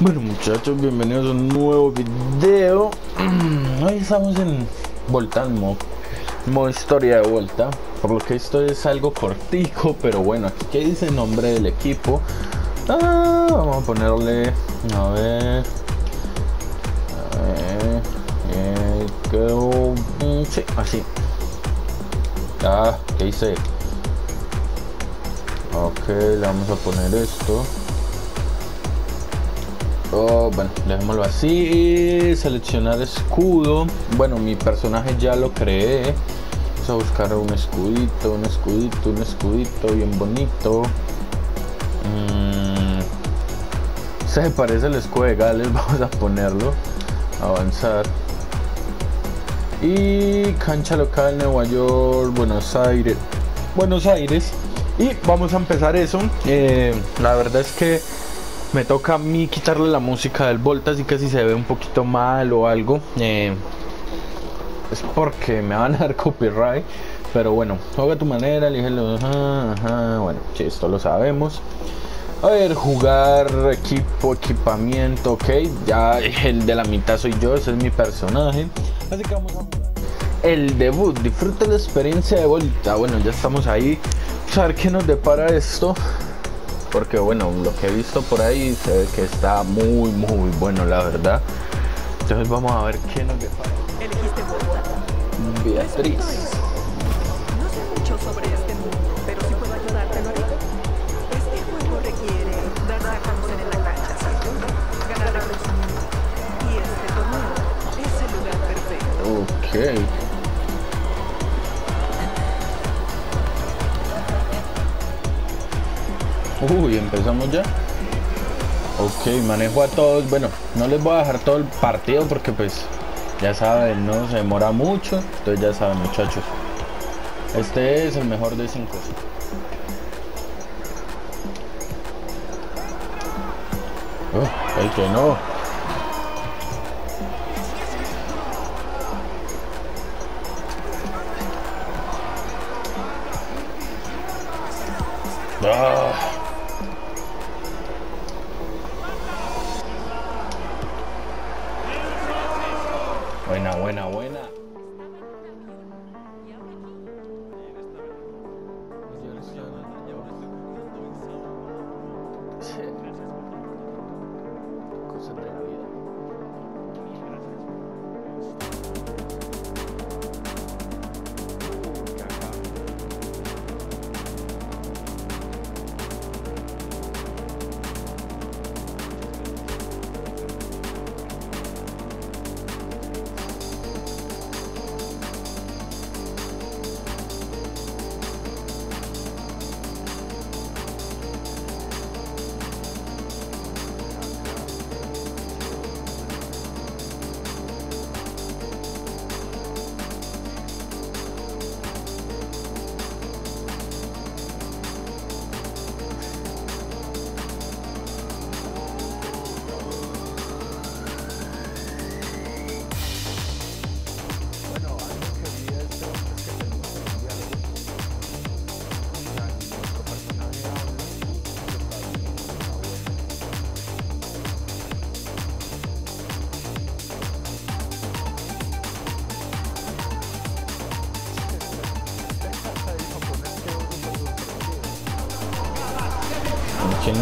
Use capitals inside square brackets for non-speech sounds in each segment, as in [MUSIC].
Bueno muchachos, bienvenidos a un nuevo video. [CLEARS THROAT] Hoy estamos en Volta, en modo, historia de Volta Por lo que esto es algo cortico, pero bueno, aquí que dice el nombre del equipo ah, Vamos a ponerle, a ver A ver, eh, sí, así. Ah, ¿qué hice? Ok, le vamos a poner esto Oh, bueno, dejémoslo así. Seleccionar escudo. Bueno, mi personaje ya lo creé. Vamos a buscar un escudito, un escudito, un escudito bien bonito. Mm, se parece el escudo de Gales, [LAUGHS] vamos a ponerlo. Avanzar. Y cancha local, Nueva York, Buenos Aires. Buenos Aires. Y vamos a empezar eso. Eh, la verdad es que me toca a mí quitarle la música del Volta, así que si se ve un poquito mal o algo, eh, es porque me van a dar [LAUGHS] copyright. Pero bueno, juega a tu manera, elígelo. bueno, sí, esto lo sabemos. A ver, jugar equipo, equipamiento, ok. Ya el de la mitad soy yo, ese es mi personaje. Así que vamos a jugar. El debut, disfruta la experiencia de vuelta. Bueno, ya estamos ahí. Vamos a ver qué nos depara esto porque bueno, lo que he visto por ahí se ve que está muy, muy bueno, la verdad. Entonces vamos a ver qué nos depara. Beatriz. No sé mucho sobre este mundo, pero si puedo ayudarte, lo haré. Este juego requiere dar sacamos en la cancha, ¿cierto? Ganar reconocimiento. Y este torneo es el lugar perfecto. Ok. Uy, empezamos ya. Ok, manejo a todos. Bueno, no les voy a dejar todo el partido porque pues ya saben, no se demora mucho. Entonces ya saben muchachos. Este es el mejor de 5. Oh, el que no. Ah. Buena, buena, buena.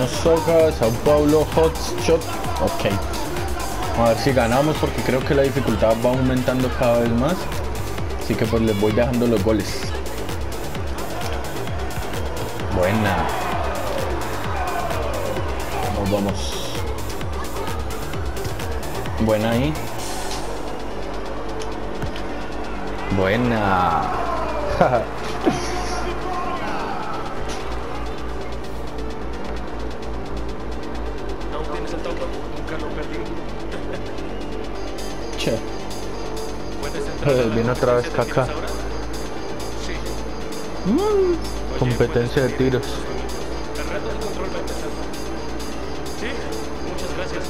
¿Quién nos toca? Sao Paulo Hotshot. Ok. A ver si ganamos porque creo que la dificultad va aumentando cada vez más. Así que pues les voy dejando los goles. Buena. Vamos, vamos. Buena ahí. Buena. [LAUGHS] nunca lo perdí. che. ¿Puedes [LAUGHS] entrar la Viene otra vez caca. Sí. Oye, Competencia de pues, tiros. El reto del control va a empezar. Sí, muchas gracias.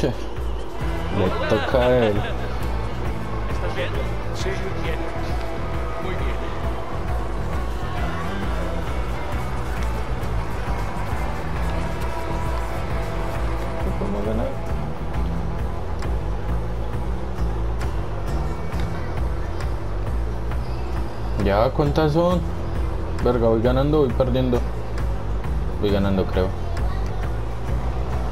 Le toca a él. ¿Estás bien? Sí, bien. Muy bien. ¿Qué podemos ganar? Ya, ¿cuántas son? Verga, voy ganando, voy perdiendo. Voy ganando, creo.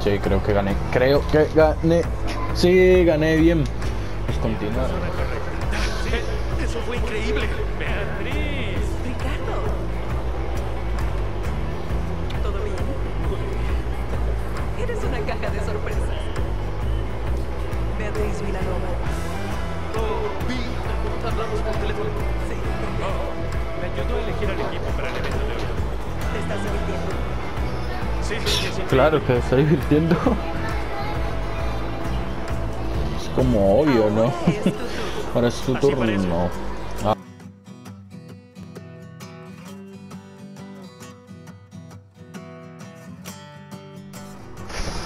Sí, creo que gané. Creo que gané. Sí, gané bien. Pues continuar. Eh, Eso fue increíble. Beatriz. Ricardo. ¿Todo bien? Eres una caja de sorpresas. Beatriz Vilanova. Oh, vi. Hablamos por teléfono. Sí, Oh, me ayudó a elegir al equipo para el evento de hoy. te estás divirtiendo. Sí, sí, sí. Claro que se está divirtiendo. Es como obvio, ¿no? Ahora es tu turno. Ahora es tu turno.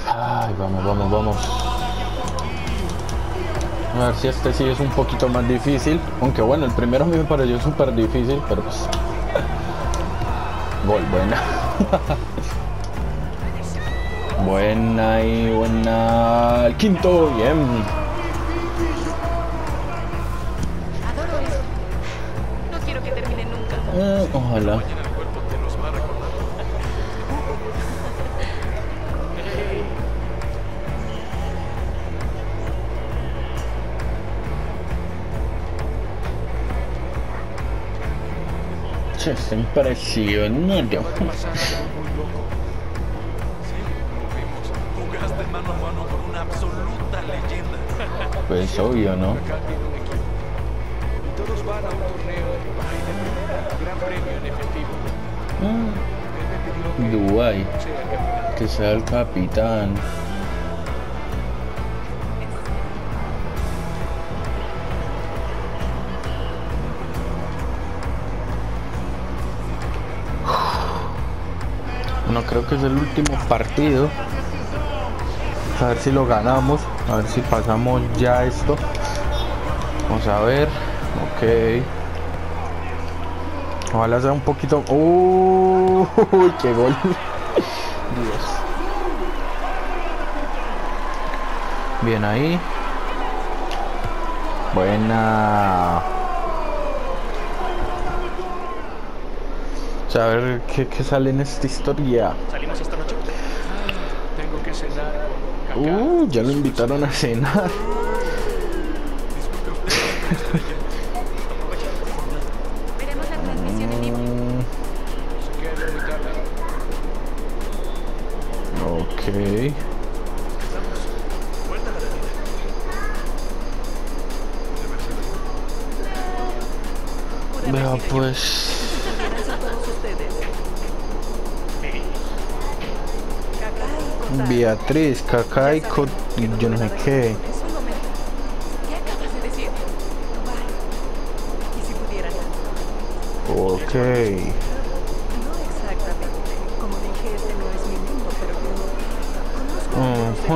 Ah. Ay, vamos, vamos, vamos. A ver si este sí es un poquito más difícil. Aunque bueno, el primero a mí me pareció súper difícil, pero pues. [LAUGHS] Gol, buena. [LAUGHS] buena y buena. El quinto, bien. No quiero que termine nunca. Mm, ojalá. Mañana el cuerpo Pues obvio, ¿no? Todos van. Mm, pidió que sea el capitán. que sea el capitán. No creo que es el último partido. A ver si lo ganamos. A ver si pasamos ya esto. Vamos a ver. Ok. Ojalá sea un poquito. ¡Uy! ¡Qué gol! [LAUGHS] Dios. Bien ahí. Buena. A ver qué, qué sale en esta historia. ¿Salimos esta noche? Uh, ya lo invitaron a cenar. Disculpe usted. estoy de decir? Dubai. ¿Y si pudieran? Ok. No exactamente. Como dije, este no es mi mundo, pero yo conozco a algunos de los Ujú.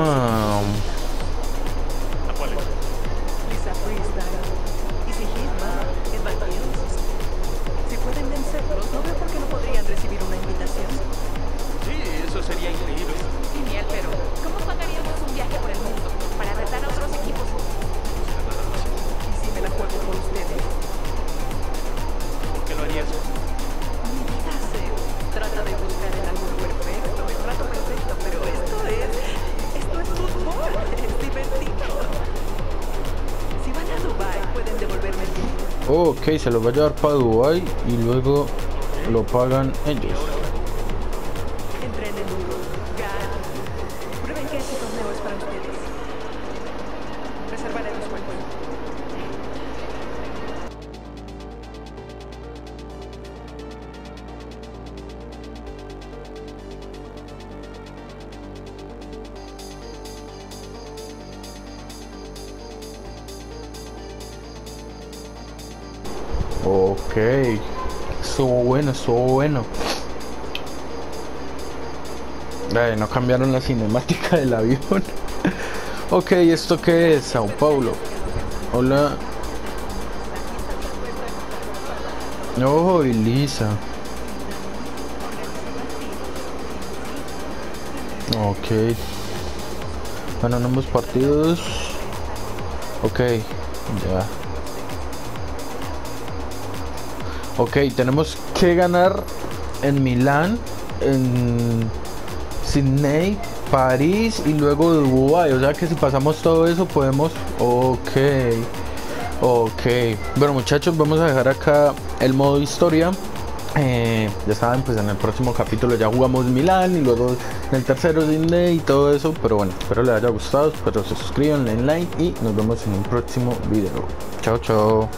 ¿A cuál es? Lisa Freestyle, Edvard Jones. Si pueden vencerlos, no veo por qué no podrían recibir una invitación. Eso sería increíble. Genial, pero ¿cómo pagaríamos un viaje por el mundo para retar a otros equipos? Y si me la juego por ustedes, ¿Por qué lo harías? trata de buscar el ángulo perfecto, el trato perfecto, pero esto es, esto es fútbol, [LAUGHS] es divertido. Si van a Dubai, pueden devolverme el dinero. Ok, se lo va a llevar para Dubai y luego lo pagan ellos. Duro, ganen. Prueben que este torneo es para ustedes. Reservaré los juegos. Ok. estuvo bueno, estuvo bueno. No cambiaron la cinemática del avión. [LAUGHS] ok, ¿esto qué es? Sao Paulo. Hola. Oh, Elisa. Ok. Bueno, ambos partidos. Ok, ya. Ok, tenemos que ganar en Milán, en Sydney, París y luego Dubái. O sea que si pasamos todo eso podemos... Ok. Ok. Bueno muchachos, vamos a dejar acá el modo historia. Eh, ya saben, pues en el próximo capítulo ya jugamos Milán y luego en el tercero Sydney y todo eso. Pero bueno, espero les haya gustado, espero se suscriban, den like y nos vemos en un próximo video. Chao, chao.